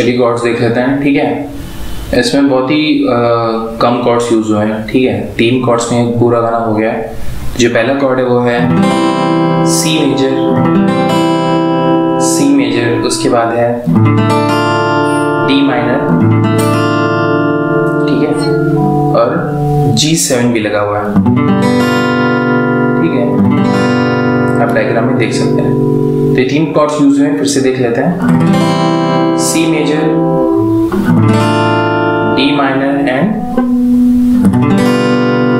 चलिए कॉर्ड्स देख लेते हैं, ठीक है? इसमें बहुत ही कम कॉर्ड्स यूज़ हुए हैं, ठीक है? तीन कॉर्ड्स में पूरा गाना हो गया है। जो पहला कॉर्ड है वो है सी मेजर सी मेजर उसके बाद है डी माइनर ठीक है? और जी सेवन भी लगा हुआ है। ठीक है? आप डायग्राम में देख सकते हैं। तो तीन कॉर्ड्स यूज़ हुए हैं, फिर से देख लेते हैं। Major D minor and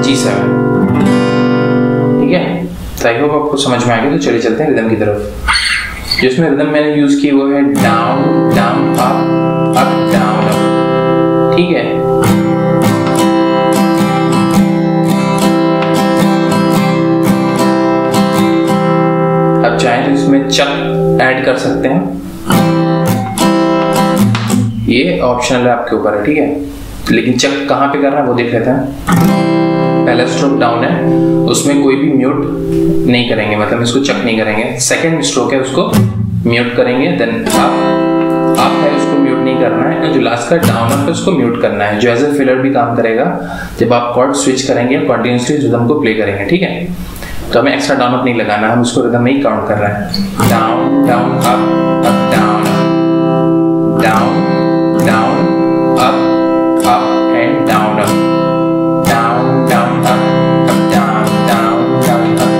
G seven ठीक है? तो आई होप आपको समझ में आ गया तो चलिए चलते हैं रिदम की तरफ़। जिसमें रिदम मैंने यूज़ की वो है down down up up down up ठीक है? अब चाहें तो इसमें चक ऐड कर सकते हैं। ये ऑप्शनल है आपके ऊपर है, ठीक है? लेकिन चक कहाँ पे करना है, वो देख लेते हैं। पहला स्ट्रोक डाउन है, उसमें कोई भी म्यूट नहीं करेंगे मतलब इसको चक नहीं करेंगे। सेकंड स्ट्रोक है, उसको म्यूट करेंगे देन अप अप है, उसको म्यूट नहीं करना है, जो लास्ट का डाउन है, उसको म्यूट करना है। जो एज ए फिलर भी काम करेगा, जब आप कॉर्ड स्विच करेंगे कंटिन्यूसली रिदम को प्ले करेंगे, ठीक है? तो हमें एक्स्ट्रा डाउन अप नहीं लगाना हम उसको रिदम में ही काउंट कर रहे हैं। Down down up up down down down up up and down up down down up up down down down up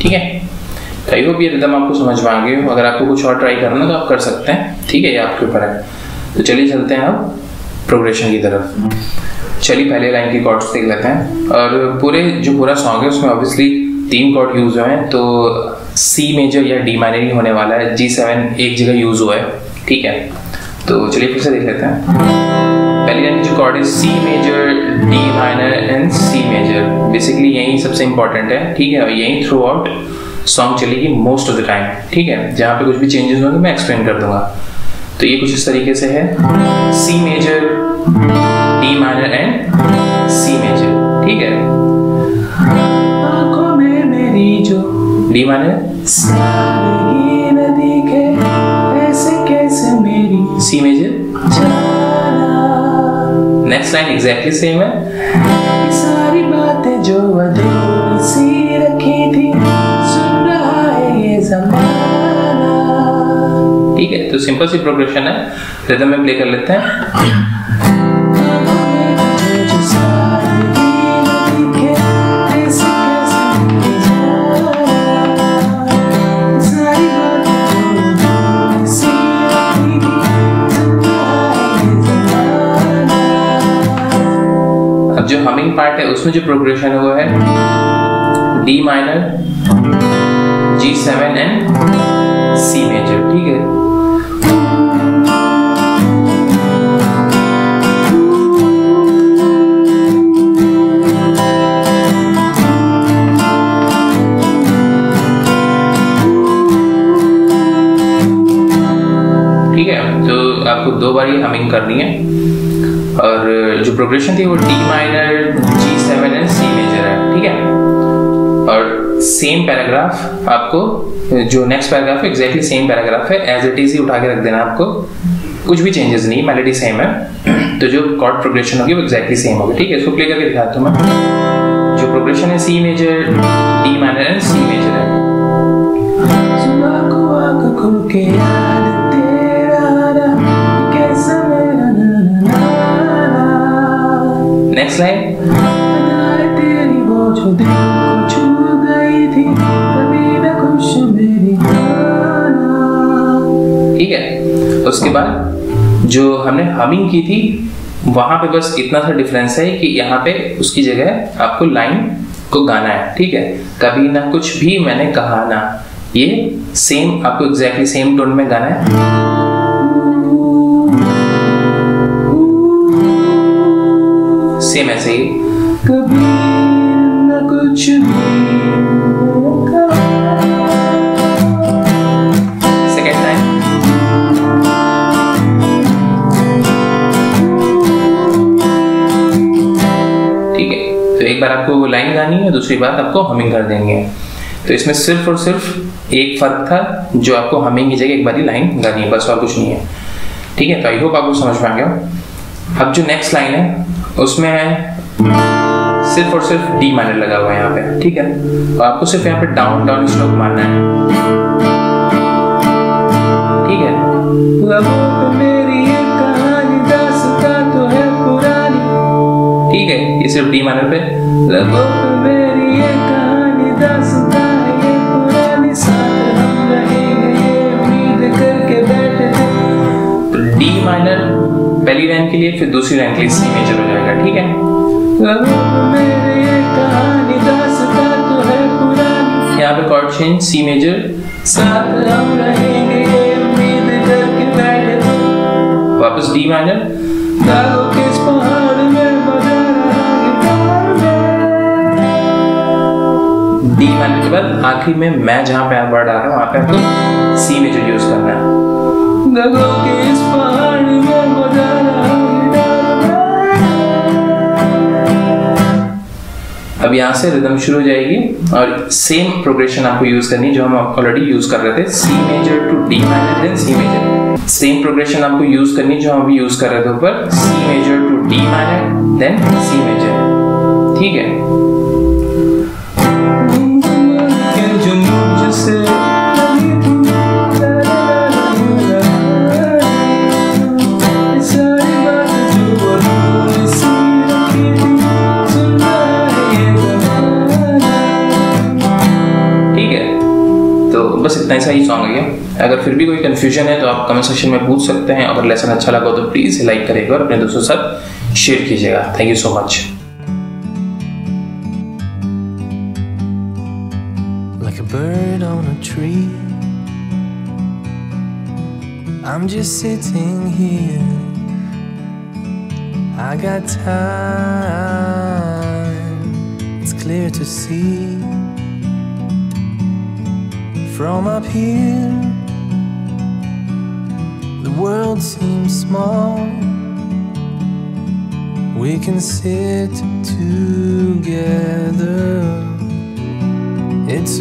ठीक है? आई होप ये रिदम आपको समझ में आ अगर आपको कुछ और ट्राई करना तो आप कर सकते हैं। ठीक है, ये आपके ऊपर है। तो चलिए चलते हैं अब प्रोग्रेशन की तरफ़। चलिए पहले लाइन की कॉर्ड्स देख लेते हैं। और पूरे जो पूरा सॉन्ग है, उसमें ऑब्वियसली तीन कॉर्ड यूज़ हुए हैं तो सी मेजर या डी माइनर ही होने वाला है। जी सेवन एक जगह यूज़ हुआ है, ठीक है? तो चलिए फिर से देख लेते हैं। पहली लाइन जो कॉर्ड है C major D minor and C major basically यही सबसे इंपॉर्टेंट है, ठीक है? यही थ्रू आउट सॉन्ग चलेगी मोस्ट ऑफ़ द टाइम ठीक है? जहाँ पे कुछ भी चेंजेस होंगे, मैं एक्सप्लेन कर दूँगा। तो ये कुछ इस तरीके से है। C major D minor and C major ठीक है? आँखों में मेरी जो डी माइनर के ऐसे कैसे मेरी C major next line exactly same है। सारी बातें जो अधूरी सी रखी थी, सुन रहा है ये जमाना। ठीक है तो सिंपल सी प्रोग्रेशन है। रिदम में प्ले कर लेते हैं। जो हमिंग पार्ट है, उसमें जो प्रोग्रेशन है वो है D minor G seven and C major ठीक है? और जो प्रोग्रेशन थी वो D minor G seven and C major है, ठीक है? और सेम पैराग्राफ आपको, जो नेक्स्ट पैराग्राफ है एग्जैक्टली सेम पैराग्राफ है एज इट इज़ ही उठा के रख देना आपको। कुछ भी चेंजेस नहीं मेलोडी सेम है। तो जो कॉर्ड प्रोग्रेशन होगी वो एग्जैक्टली सेम होगी, ठीक है? इसको प्ले करके दिखाता हूँ मैं। जो प्रोग्रेशन है C major D minor and C major है। ठीक है? उसके बाद जो हमने हमिंग की थी, वहाँ पे बस इतना सा डिफरेंस है कि यहाँ पे उसकी जगह आपको लाइन को गाना है, ठीक है? कभी ना कुछ भी मैंने कहा ना, ये सेम आपको एग्जैक्टली सेम टोन में गाना है। सेम ऐसे ही कभी कुछ ठीक है तो एक बार आपको लाइन गानी है, दूसरी बार आपको हमिंग कर देंगे। तो इसमें सिर्फ़ और सिर्फ़ एक फ़र्क था जो आपको हमिंग की जगह एक बार ही लाइन गानी है, बस और कुछ नहीं है। ठीक है तो आई होप आपको समझ पाएँगे। अब जो नेक्स्ट लाइन है उसमें है सिर्फ़ और सिर्फ़ डी माइनर लगा हुआ है यहाँ पे ठीक है? तो आपको सिर्फ़ यहाँ पे डाउन डाउन स्ट्रोक मारना है। ठीक है? मेरी कहानी दास्ता तो है पुरानी। ठीक है ये सिर्फ़ डी माइनर पे। पे मेरी ये कहानी दास्ता पहली लाइन के लिए, फिर दूसरी लाइन के लिए सी मेजर हो जाएगा, ठीक है? यहाँ पे कॉर्ड चेंज सी मेजर वापस डी माइनर डी माइनर के बाद आखिरी में मैं जहाँ पे वर्ड आ रहा हूँ, वहाँ पे आपको सी मेजर यूज़ करना है। अब यहाँ से रिदम शुरू हो जाएगी और सेम प्रोग्रेशन आपको यूज़ करनी जो हम ऑलरेडी यूज़ कर रहे थे. C major to D minor then C major same progression आपको यूज़ करनी जो हम अभी यूज़ कर रहे थे ऊपर. C major to D minor then C major ठीक है? बस इतना ही सही सॉन्ग है अगर फिर भी कोई कंफ्यूजन है तो आप कमेंट सेक्शन में पूछ सकते हैं। अगर लेसन अच्छा लगा तो प्लीज़ लाइक करेगा और अपने दोस्तों के साथ शेयर कीजिएगा। Thank you so much bird on a tree, I'm just sitting here. I got time. It's clear to see. From up here, the world seems small. We can sit together. It's